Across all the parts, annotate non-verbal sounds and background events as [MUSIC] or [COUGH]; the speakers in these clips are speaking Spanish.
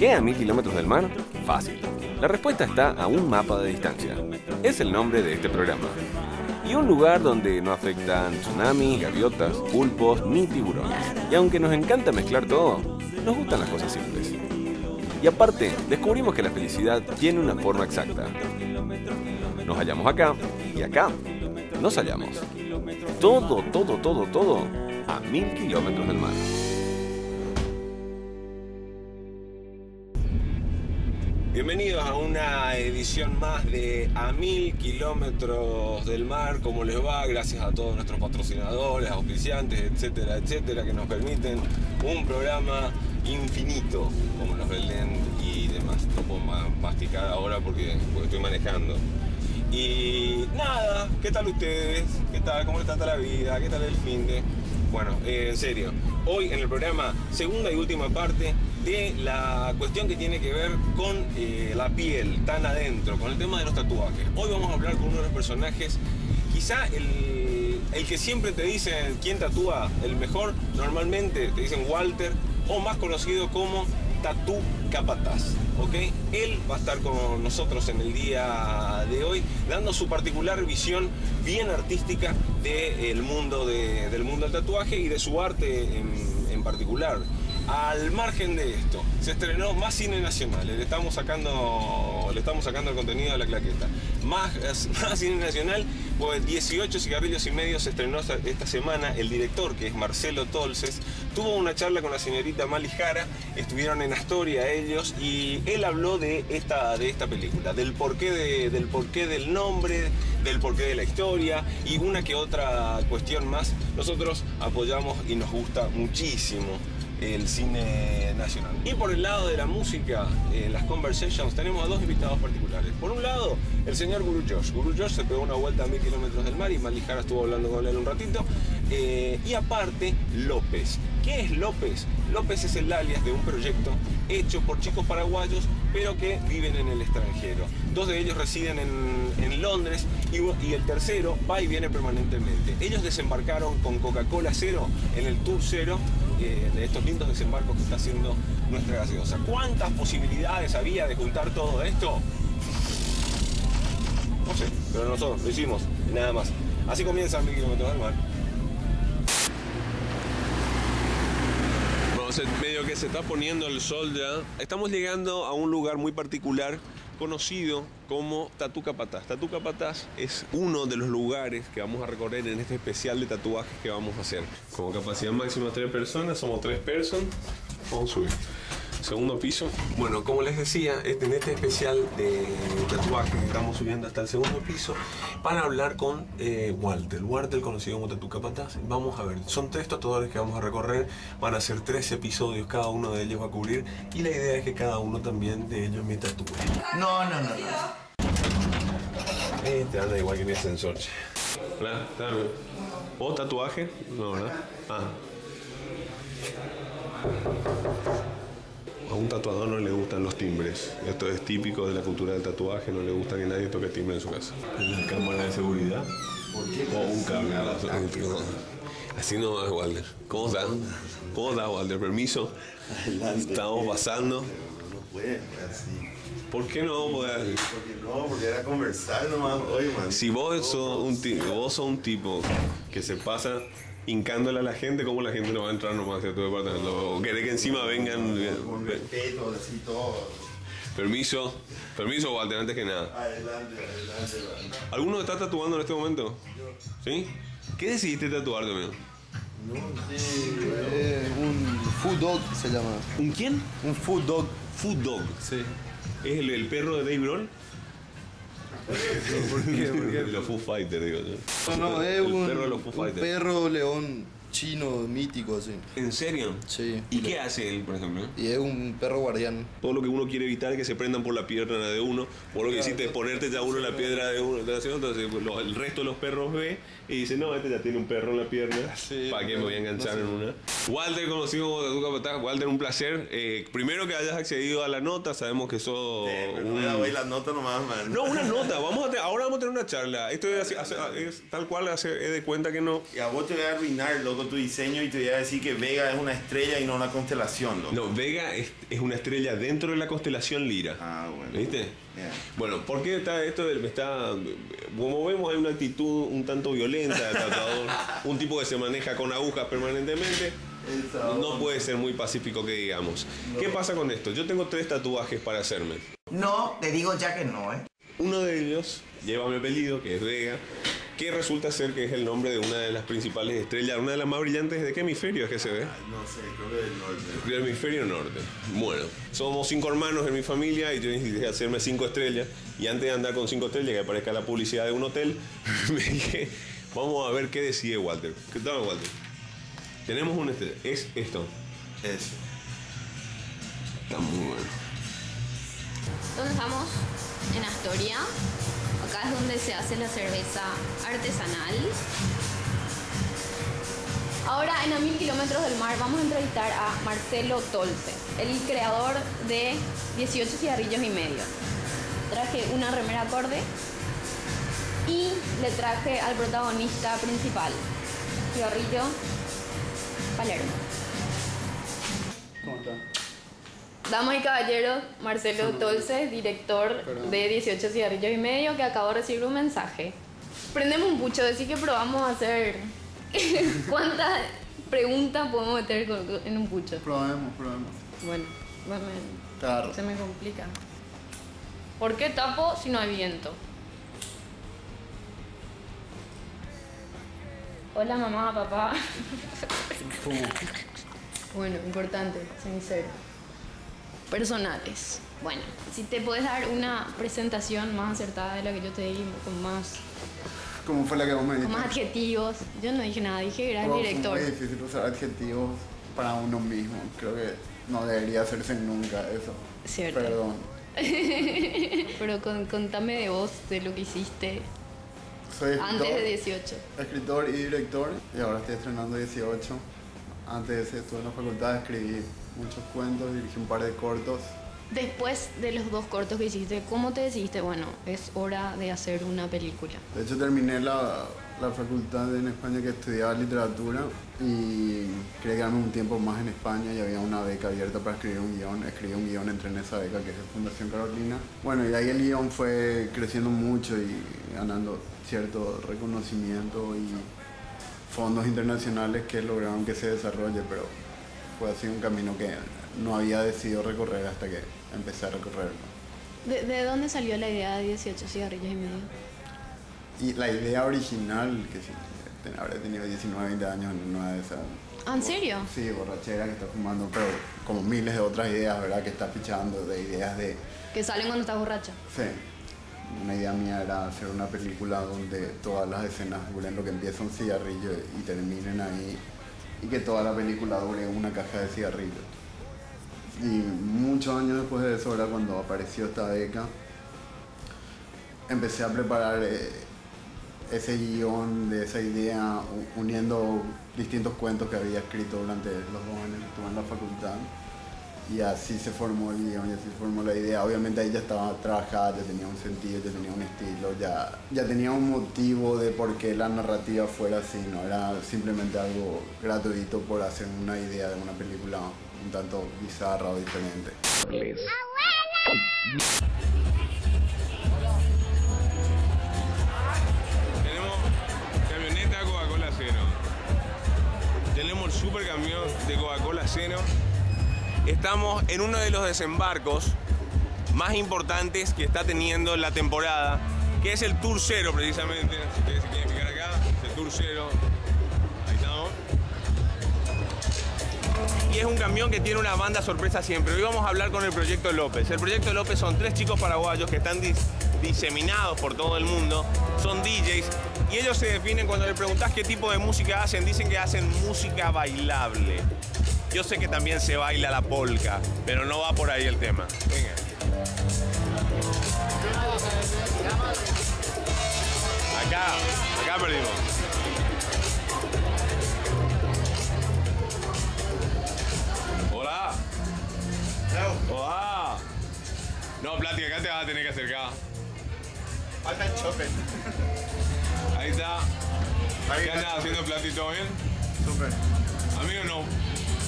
¿Qué a mil kilómetros del mar? Fácil. La respuesta está a un mapa de distancia. Es el nombre de este programa. Y un lugar donde no afectan tsunamis, gaviotas, pulpos ni tiburones. Y aunque nos encanta mezclar todo, nos gustan las cosas simples. Y aparte, descubrimos que la felicidad tiene una forma exacta. Nos hallamos acá y acá nos hallamos. Todo, todo, todo, todo a mil kilómetros del mar. Bienvenidos a una edición más de A Mil Kilómetros del Mar. ¿Cómo les va? Gracias a todos nuestros patrocinadores, auspiciantes, etcétera, etcétera, que nos permiten un programa infinito, como nos venden y demás. No puedo masticar ahora porque, porque estoy manejando. Y nada, ¿qué tal ustedes? ¿Qué tal? ¿Cómo les trata la vida? ¿Qué tal el fin de? Bueno, eh, en serio, hoy en el programa, segunda y última parte de la cuestión que tiene que ver con eh, la piel, tan adentro, con el tema de los tatuajes. Hoy vamos a hablar con uno de los personajes, quizá el, el que siempre te dicen quién tatúa el mejor, normalmente te dicen Walter, o más conocido como Tatu Capataz. ¿ok? Él va a estar con nosotros en el día de hoy, dando su particular visión bien artística del mundo del mundo del tatuaje y de su arte en, en particular. Al margen de esto, se estrenó más cine nacional, le estamos sacando, le estamos sacando el contenido de la claqueta. Más, [LAUGHS] más cine nacional, pues 18 cigarrillos y medio se estrenó esta, semana. El director, que es Marcelo Tolces, tuvo una charla con la señorita Mali Jara, estuvieron en Astoria ellos y él habló de esta, de esta película, del porqué, de, del porqué del nombre, del porqué de la historia y una que otra cuestión más. Nosotros apoyamos y nos gusta muchísimo el cine nacional. Y por el lado de la música, en las conversations, tenemos a dos invitados particulares. Por un lado, el señor Guru Josh. Guru Josh se pegó una vuelta a mil kilómetros del mar y Malijara estuvo hablando con él un ratito. Eh, y aparte, López. ¿Qué es López? López es el alias de un proyecto hecho por chicos paraguayos, pero que viven en el extranjero. Dos de ellos residen en, en Londres y, y, el tercero va y viene permanentemente. Ellos desembarcaron con Coca-Cola Cero en el Tour Cero eh, de estos lindos desembarcos que está haciendo nuestra gaseosa. ¿Cuántas posibilidades había de juntar todo esto? No sé, pero nosotros lo hicimos, nada más. Así comienza mil kilómetros del mar. medio que se está poniendo el sol ya. Estamos llegando a un lugar muy particular conocido como Tatu Capataz. Tatu Capataz es uno de los lugares que vamos a recorrer en este especial de tatuajes que vamos a hacer. Como capacidad máxima tres personas, somos tres personas. Vamos a subir. Segundo piso. Bueno, como les decía, en este especial de tatuajes estamos subiendo hasta el segundo piso para hablar con eh, Walter. Walter, conocido como Tatu Capataz. Vamos a ver, son tres tatuadores que vamos a recorrer. Van a ser tres episodios, cada uno de ellos va a cubrir. Y la idea es que cada uno también de ellos me tatúe. No, no, no. no. Este anda igual que mi ascensor. Hola, ¿O tatuaje? No, ¿verdad? Ah. Un tatuador no le gustan los timbres. Esto es típico de la cultura del tatuaje, no le gusta que nadie toque timbre en su casa. ¿La cámara de seguridad? O un cable. Así no es, Walter. ¿Cómo está? ¿Cómo está, Walter? Permiso. Adelante. Estamos pasando. No puede, así. ¿Por qué no? Pues, Porque no, porque era conversar nomás hoy, man. si vos sos, un vos sos un tipo que se pasa hincándole a la gente, ¿cómo la gente no va a entrar nomás hacia tu departamento? ¿O querés que encima vengan? Con respeto, así todo. Permiso. Permiso, Walter, antes que nada. Adelante, adelante, man. ¿Alguno está tatuando en este momento? ¿Sí? ¿Qué decidiste tatuarte, amigo? Eh, un food dog se llama. ¿Un quién? Un food dog. Food Dog. Sí. ¿Es el, el perro de Dave Grohl? ¿Por qué? ¿Por qué? Los Foo Fighters, digo yo. No, no, es un, perro de los Foo un Fighters. perro león chino mítico, así. ¿En serio? Sí. ¿Y qué hace él, por ejemplo? Y es un perro guardián. Todo lo que uno quiere evitar es que se prendan por la pierna de uno, por lo que hiciste es ponerte ya uno en la piedra de uno, de entonces lo- el resto de los perros ve y dice, no, este ya tiene un perro en la pierna, Sí, ¿para qué me voy a enganchar en una? Walter, conocido como Tatu Capataz, Walter, un placer. Eh, primero que hayas accedido a la nota, sabemos que sos Pero un... la nota nomás, man. No, una [LAUGHS] nota, vamos a te- ahora vamos a tener una charla. Esto es, así- hace- es tal cual, hace- es de cuenta que no. Y a vos te voy a arruinar, loco, loco, tu diseño y te voy a decir que Vega es una estrella y no una constelación, loco. No, Vega es, es una estrella dentro de la constelación Lira. Ah, bueno. ¿Viste? Ya. Bueno, ¿por qué está esto? del- Está, como vemos, hay una actitud un tanto violenta del tatuador. [LAUGHS] un tipo que se maneja con agujas permanentemente. No puede ser muy pacífico que digamos. ¿Qué pasa con esto? Yo tengo tres tatuajes para hacerme. No, te digo ya que no, ¿eh? Uno de ellos lleva mi apellido, que es Vega, que resulta ser que es el nombre de una de las principales estrellas, una de las más brillantes. ¿De qué hemisferio es que se ve? No sé, creo que del norte. Del hemisferio norte. Bueno, somos cinco hermanos en mi familia y yo necesité hacerme cinco estrellas. Y antes de andar con cinco estrellas, que aparezca la publicidad de un hotel, [LAUGHS] me dije, vamos a ver qué decide Walter. ¿Qué tal, Walter? Tenemos una estrella. Es esto. Eso. Está muy bueno. ¿Dónde estamos? En Astoria. Acá es donde se hace la cerveza artesanal. Ahora, en a mil kilómetros del mar, vamos a entrevistar a Marcelo Tolce, el creador de 18 cigarrillos y medio. Traje una remera acorde y le traje al protagonista principal, cigarrillo Palermo. ¿Cómo está? Damas y caballeros, Marcelo Tolce, director Perdón. de 18 cigarrillos y medio, que acabo de recibir un mensaje. Prendemos un pucho, decir que probamos a hacer. [LAUGHS] ¿Cuántas preguntas podemos meter en un pucho? Probemos, probemos. Bueno, bueno, agarro. se me complica. ¿Por qué tapo si no hay viento? Hola mamá, papá. Bueno, importante, sincero. Personales. Bueno, si te puedes dar una presentación más acertada de la que yo te di, con más, ¿Cómo fue la que vos me con diste? más adjetivos. Yo no dije nada, dije gran director. muy difícil usar adjetivos para uno mismo. Creo que no debería hacerse nunca eso. Cierto. Perdón. [LAUGHS] Pero con- contame de vos, de lo que hiciste Soy escritor, antes de 18. escritor y director y ahora estoy estrenando 18. Antes estuve en la facultad, escribí muchos cuentos, dirigí un par de cortos. Después de los dos cortos que hiciste, ¿cómo te decidiste? Bueno, es hora de hacer una película. De hecho terminé la, la facultad en España que estudiaba literatura y quería quedarme un tiempo más en España y había una beca abierta para escribir un guion. Escribí un guion, entré en esa beca que es de Fundación Carolina. Bueno, y ahí el guion fue creciendo mucho y ganando cierto reconocimiento y fondos internacionales que lograron que se desarrolle, pero fue así un camino que no había decidido recorrer hasta que empecé a recorrerlo. ¿De, de dónde salió la idea de 18 cigarrillos y medio? Y la idea original, que sí, habré tenido 19, 20 años en una de esas. ¿Ah, ¿En serio? Sí, borrachera que está fumando, pero como miles de otras ideas, ¿verdad? Que está fichando, de ideas de. Que salen cuando estás borracha. Sí. Una idea mía era hacer una película donde todas las escenas duren lo que empieza un cigarrillo y terminen ahí. Y que toda la película dure una caja de cigarrillos. Y muchos años después de eso, ¿verdad? Cuando apareció esta beca, empecé a preparar eh, ese guion de esa idea, uniendo distintos cuentos que había escrito durante los dos años que estuve en la facultad. Y así se formó el guion y así se formó la idea. Obviamente ahí ya estaba trabajada, ya tenía un sentido, ya tenía un estilo, ya, ya tenía un motivo de por qué la narrativa fuera así, no era simplemente algo gratuito por hacer una idea de una película un tanto bizarra o diferente. Tenemos camioneta Coca-Cola cero. Tenemos el super camión de Coca-Cola cero. Estamos en uno de los desembarcos más importantes que está teniendo la temporada, que es el Tour Cero precisamente. Si ustedes se quieren fijar acá, el Tour Cero. Ahí estamos. Y es un camión que tiene una banda sorpresa siempre. Hoy vamos a hablar con el Proyecto López. El Proyecto López son tres chicos paraguayos que están diseminados por todo el mundo. Son DJs y ellos se definen cuando le preguntas qué tipo de música hacen. Dicen que hacen música bailable. Yo sé que también se baila la polka, pero no va por ahí el tema. Venga. Acá, acá perdimos. Hola. Hola. No, Plati, acá te vas a tener que acercar. Falta el chope. Ahí está. ¿Qué andas haciendo, Plati? ¿Todo bien? Súper. Amigo no,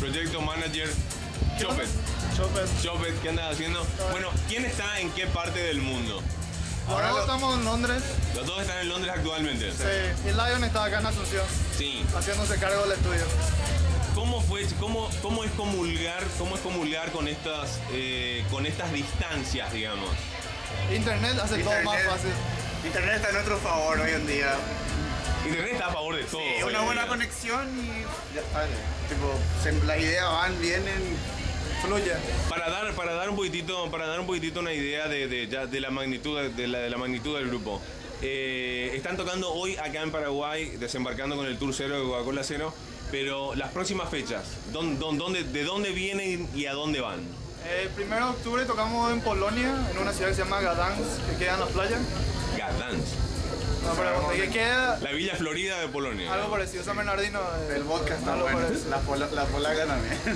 proyecto manager Chopet. Chopet. Chopet, ¿qué andas haciendo? Bueno, ¿quién está en qué parte del mundo? Ahora Ahora lo- estamos en Londres. Los dos están en Londres actualmente. Sí. Y Lion está acá en Asunción, Sí. haciéndose cargo del estudio. ¿Cómo fue, cómo, cómo es comulgar, cómo es comulgar con estas, eh, con estas distancias, digamos? Internet hace todo más fácil. Internet está a nuestro favor hoy en día. Internet está a favor de todo. Sí, una en buena día. conexión y ya está. Tipo, se- las ideas van, vienen. Fluye. Para dar, para dar un poquitito, para dar un poquitito una idea de, de, ya de la magnitud de la, de la magnitud del grupo. Eh, están tocando hoy acá en Paraguay, desembarcando con el Tour Cero de Coca-Cola Cero, pero las próximas fechas, ¿dónde, dónde, ¿de dónde vienen y a dónde van? El 1 de octubre tocamos en Polonia, en una ciudad que se llama Gdansk, que queda en la playa. Gdansk, No, pero que queda la Villa Florida de Polonia. algo parecido. San Bernardino. eh, El vodka está algo bueno. parecido. La, pola, la polaca también. Sí.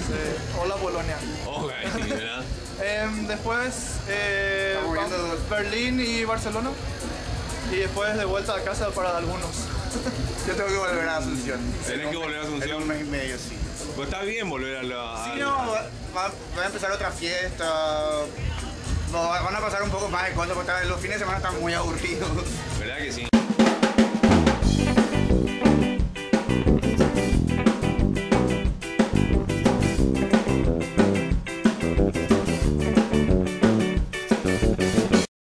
Hola Polonia. Ok, ¿verdad? [LAUGHS] Em, después eh. Berlín y Barcelona. Y después de vuelta a casa para algunos. Yo tengo que volver a Asunción. Tenés que volver a Asunción. En un mes y medio, sí. Pues está bien volver a la. Sí, no, va, va- va a empezar otra fiesta. No, van a pasar un poco más de cosas porque los fines de semana están muy aburridos. ¿Verdad que sí?